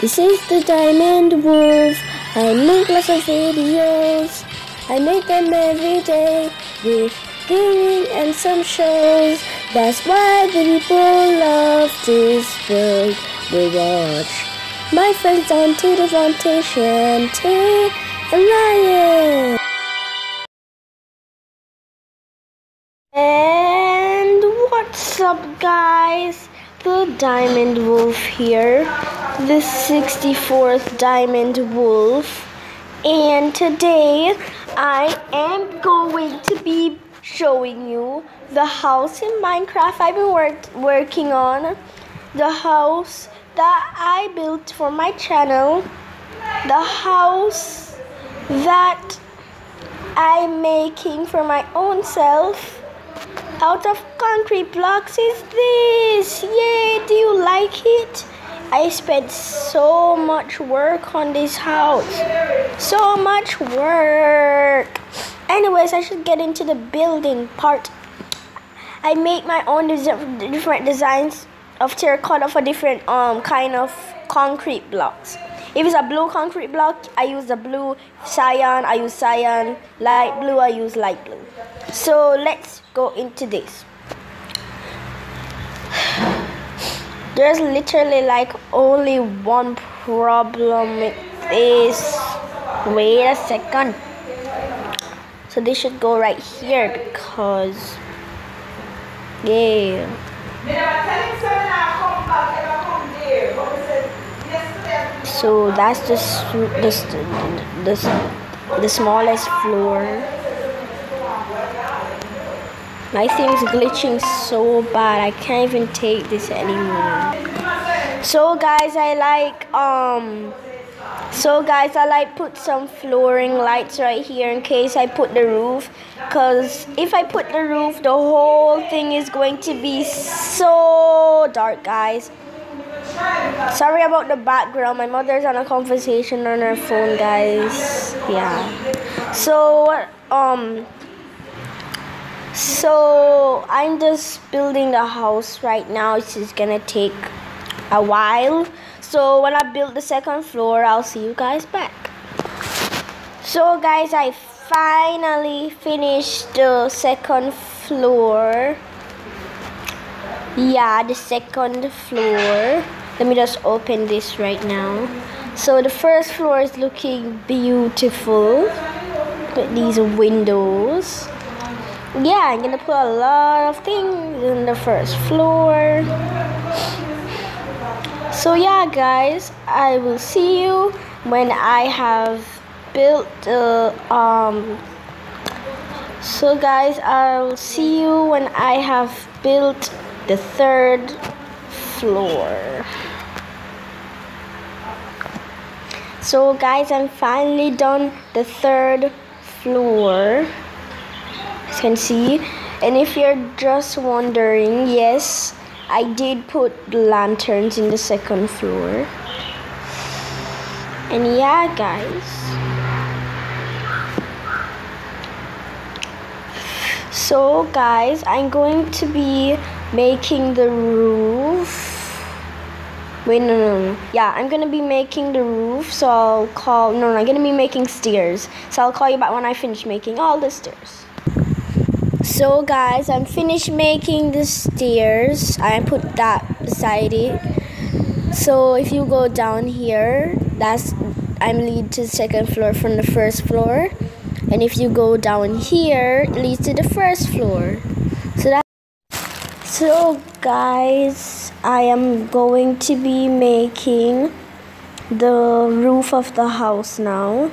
This is the Diamond Wolf. I make lots of videos. I make them every day with gaming and some shows. That's why the people love this world they watch. My friends on Dante, Devontae, Shante, and Ryan. And what's up, guys? The Diamond Wolf here, the 64th Diamond Wolf, and today I am going to be showing you the house in Minecraft I've been work- working on, the house that I built for my channel, the house that I'm making for my own self out of concrete blocks is this. Yay, do you like it? I spent so much work on this house. So much work. Anyways, I should get into the building part. I made my own different designs of terracotta for different um kind of concrete blocks. If it's a blue concrete block, I use the blue cyan, I use cyan, light blue, I use light blue. So let's go into this. There's literally like only one problem with this. Wait a second. So they should go right here because yeah. So that's the s- the the, the smallest floor. My thing's glitching so bad. I can't even take this anymore. So guys, I like um so guys, I like put some flooring lights right here in case I put the roof cuz if I put the roof, the whole thing is going to be so dark, guys. Sorry about the background. My mother's on a conversation on her phone, guys. Yeah. So, um so I'm just building the house right now. It's just gonna take a while. So when I build the second floor, I'll see you guys back. So guys, I finally finished the second floor. Yeah, the second floor. Let me just open this right now. So the first floor is looking beautiful with these windows yeah, I'm gonna put a lot of things in the first floor. So yeah, guys, I will see you when I have built the um. So guys, I'll see you when I have built the third floor. So guys, I'm finally done the third floor can see and if you're just wondering yes i did put lanterns in the second floor and yeah guys so guys i'm going to be making the roof Wait, no, no, no. Yeah, I'm gonna be making the roof, so I'll call. No, no, I'm gonna be making stairs. So I'll call you back when I finish making all the stairs. So guys, I'm finished making the stairs. I put that beside it. So if you go down here, that's I'm lead to the second floor from the first floor. And if you go down here, it leads to the first floor. So that So guys, I am going to be making the roof of the house now.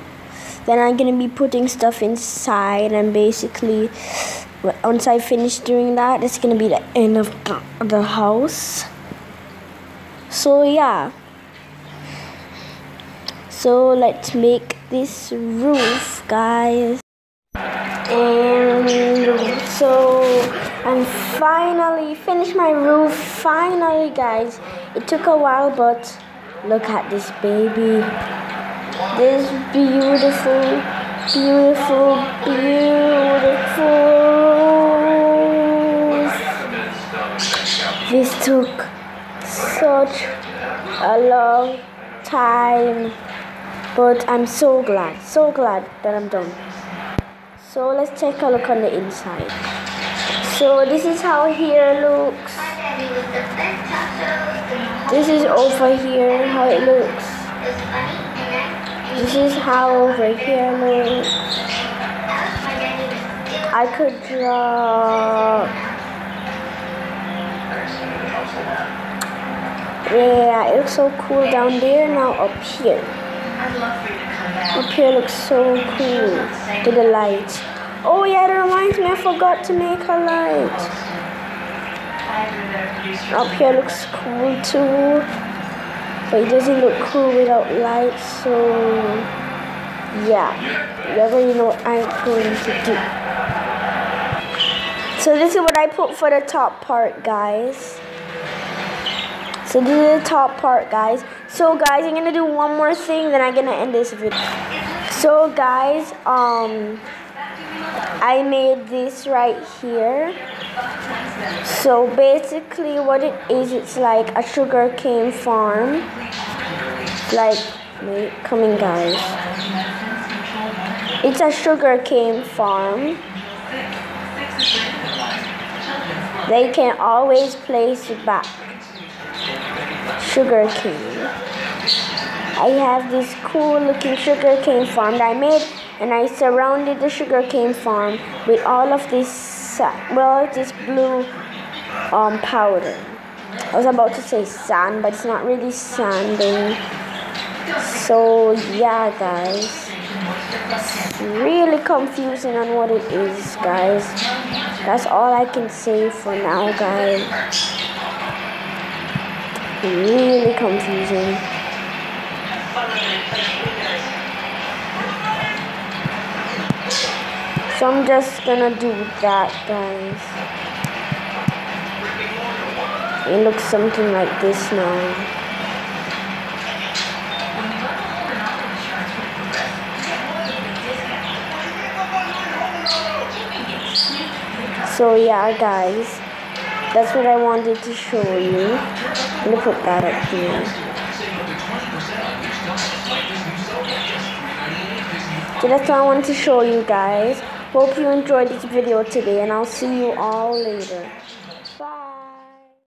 Then I'm gonna be putting stuff inside and basically once I finish doing that, it's gonna be the end of the, house. So yeah. So let's make this roof, guys. And so I'm finally finished my roof. Finally, guys. It took a while, but look at this baby. This beautiful, beautiful, beautiful. This took such a long time but I'm so glad so glad that I'm done. So let's take a look on the inside. So this is how here looks. This is over here how it looks. This is how over here looks. I could draw yeah it looks so cool down there now up here. Up here looks so cool with the light oh yeah that reminds me I forgot to make a light. Up here looks cool too but it doesn't look cool without light so yeah. Whatever you know what I'm going to do. So this is what I put for the top part guys so this is the top part, guys. So guys, I'm gonna do one more thing, then I'm gonna end this video. So guys, um, I made this right here. So basically what it is, it's like a sugar cane farm. Like, wait, coming guys. It's a sugar cane farm. They can always place it back sugar cane. I have this cool looking sugar cane farm that I made and I surrounded the sugar cane farm with all of this, well, this blue um, powder. I was about to say sand, but it's not really sanding. So yeah, guys. It's really confusing on what it is, guys. That's all I can say for now, guys really confusing. So I'm just gonna do that, guys. It looks something like this now. So yeah, guys. That's what I wanted to show you. Gonna put that up here. So that's what I wanted to show you guys. Hope you enjoyed this video today and I'll see you all later.